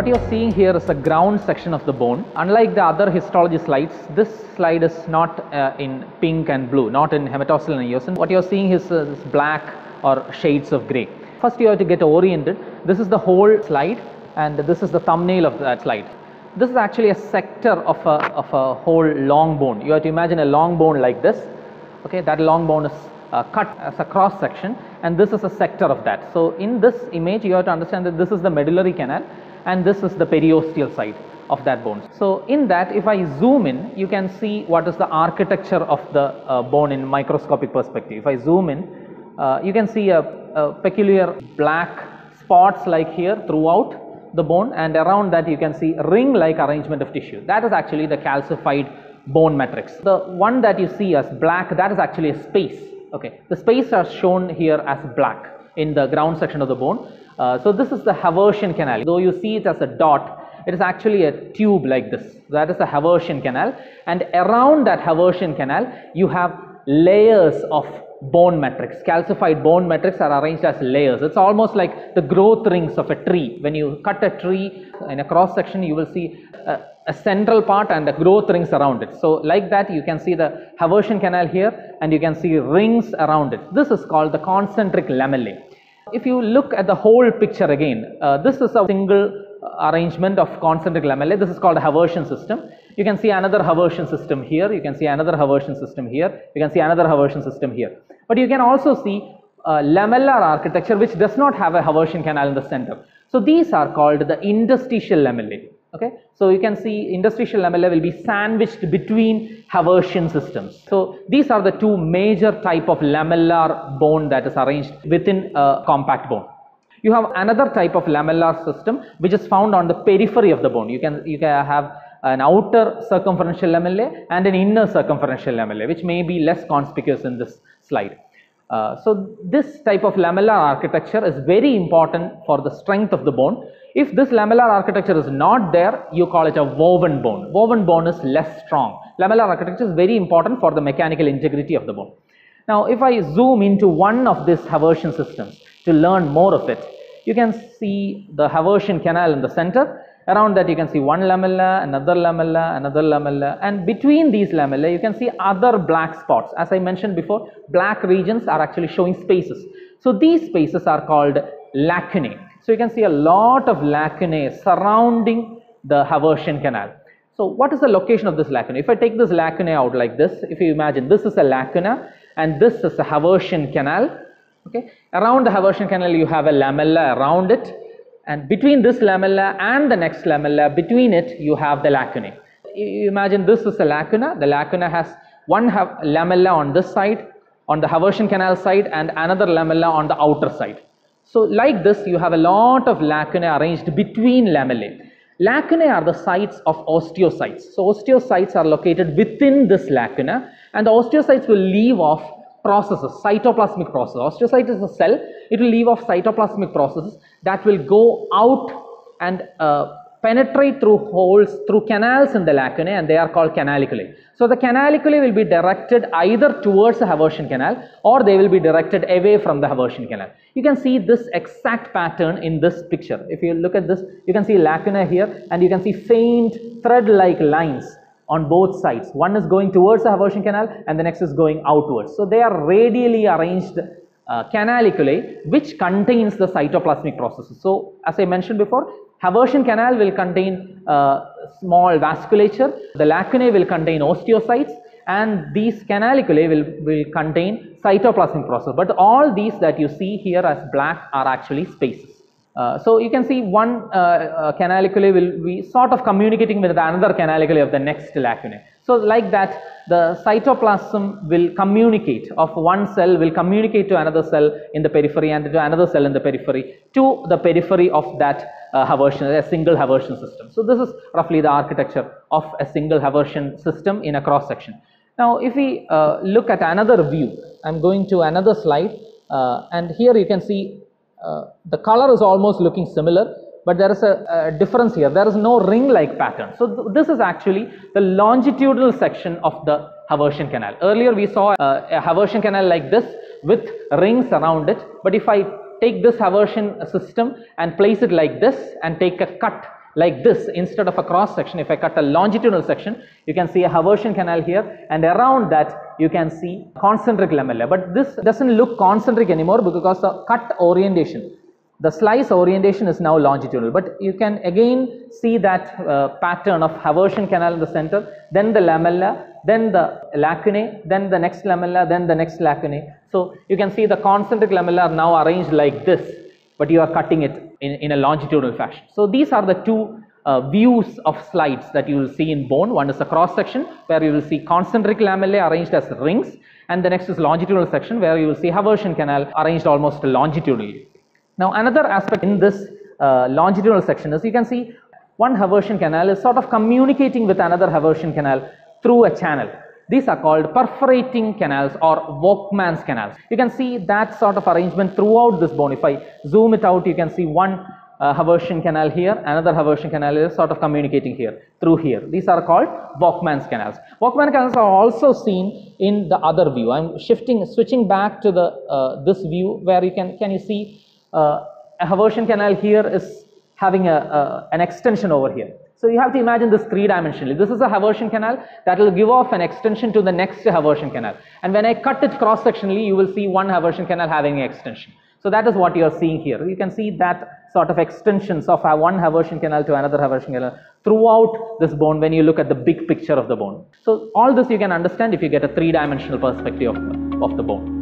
what you're seeing here is a ground section of the bone. Unlike the other histology slides, this slide is not uh, in pink and blue, not in hematoxylin and eosin. What you're seeing is uh, black or shades of gray. First, you have to get oriented. This is the whole slide, and this is the thumbnail of that slide. This is actually a sector of a, of a whole long bone. You have to imagine a long bone like this. Okay, that long bone is uh, cut as a cross section, and this is a sector of that. So, in this image, you have to understand that this is the medullary canal, and this is the periosteal side of that bone. So, in that if I zoom in you can see what is the architecture of the uh, bone in microscopic perspective. If I zoom in uh, you can see a, a, peculiar black spots like here throughout the bone and around that you can see ring like arrangement of tissue. That is actually the calcified bone matrix. The one that you see as black that is actually a space. Okay, the space are shown here as black in the ground section of the bone uh, so this is the Haversian canal. Though you see it as a dot, it is actually a tube like this. That is the Haversian canal. And around that Haversian canal, you have layers of bone matrix. Calcified bone matrix are arranged as layers. It's almost like the growth rings of a tree. When you cut a tree uh, in a cross section, you will see a, a central part and the growth rings around it. So like that, you can see the Haversian canal here and you can see rings around it. This is called the concentric lamellae. If you look at the whole picture again, uh, this is a single uh, arrangement of concentric lamellae. This is called a Haversian system. You can see another Haversian system here. You can see another Haversian system here. You can see another Haversian system here. But you can also see lamellar architecture which does not have a Haversian canal in the center. So these are called the interstitial lamellae. Okay, so you can see interstitial lamella will be sandwiched between Haversian systems. So these are the two major type of lamellar bone that is arranged within a compact bone. You have another type of lamellar system which is found on the periphery of the bone. You can you can have an outer circumferential lamellae and an inner circumferential lamellae which may be less conspicuous in this slide. Uh, so this type of lamellar architecture is very important for the strength of the bone if this lamellar architecture is not there, you call it a woven bone. Woven bone is less strong. Lamellar architecture is very important for the mechanical integrity of the bone. Now, if I zoom into one of these Haversian systems to learn more of it, you can see the Haversian canal in the center. Around that you can see one lamella, another lamella, another lamella and between these lamella you can see other black spots. As I mentioned before, black regions are actually showing spaces. So, these spaces are called lacunae. So you can see a lot of lacunae surrounding the Haversian canal. So what is the location of this lacuna? If I take this lacuna out like this, if you imagine this is a lacuna and this is a Haversian canal, okay. Around the Haversian canal you have a lamella around it and between this lamella and the next lamella, between it you have the lacunae. You imagine this is a lacuna, the lacuna has one lamella on this side, on the Haversian canal side and another lamella on the outer side. So like this you have a lot of lacunae arranged between lamellae. Lacunae are the sites of osteocytes. So osteocytes are located within this lacuna and the osteocytes will leave off processes, cytoplasmic processes. Osteocyte is a cell, it will leave off cytoplasmic processes that will go out and uh, penetrate through holes, through canals in the lacunae and they are called canaliculi. So the canaliculi will be directed either towards the Haversian canal or they will be directed away from the Haversian canal. You can see this exact pattern in this picture. If you look at this, you can see lacuna here and you can see faint thread-like lines on both sides. One is going towards the Haversian canal and the next is going outwards. So they are radially arranged uh, canaliculi which contains the cytoplasmic processes. So as I mentioned before, Haversian canal will contain uh, small vasculature, the lacunae will contain osteocytes and these canaliculi will, will contain cytoplasmic process. But all these that you see here as black are actually spaces. Uh, so you can see one uh, uh, canaliculi will be sort of communicating with another canaliculi of the next lacunae. So like that the cytoplasm will communicate of one cell will communicate to another cell in the periphery and to another cell in the periphery to the periphery of that uh, Haversian, a single Haversian system. So this is roughly the architecture of a single Haversian system in a cross section. Now if we uh, look at another view, I am going to another slide uh, and here you can see the color is almost looking similar but there is a, a difference here, there is no ring like pattern. So th this is actually the longitudinal section of the Haversian canal. Earlier we saw uh, a Haversian canal like this with rings around it but if I take this Haversian system and place it like this and take a cut like this instead of a cross section if i cut a longitudinal section you can see a haversian canal here and around that you can see concentric lamella but this doesn't look concentric anymore because the cut orientation. The slice orientation is now longitudinal. But you can again see that uh, pattern of haversian canal in the center then the lamella then the lacunae then the next lamella then the next lacunae so you can see the concentric lamella are now arranged like this but you are cutting it in, in a longitudinal fashion. So these are the two uh, views of slides that you will see in bone one is a cross section where you will see concentric lamellae arranged as rings and the next is longitudinal section where you will see haversian canal arranged almost longitudinally now another aspect in this uh, longitudinal section is you can see one Haversian canal is sort of communicating with another Haversian canal through a channel. These are called perforating canals or Volkmann's canals. You can see that sort of arrangement throughout this bone. If I zoom it out, you can see one uh, Haversian canal here, another Haversian canal is sort of communicating here, through here. These are called Volkmann's canals. Volkmann canals are also seen in the other view. I'm shifting, switching back to the uh, this view where you can, can you see uh, a Haversian canal here is having a, a, an extension over here. So you have to imagine this three-dimensionally. This is a Haversian canal that will give off an extension to the next Haversian canal. And when I cut it cross-sectionally, you will see one Haversian canal having an extension. So that is what you are seeing here. You can see that sort of extensions of one Haversian canal to another Haversian canal throughout this bone when you look at the big picture of the bone. So all this you can understand if you get a three-dimensional perspective of of the bone.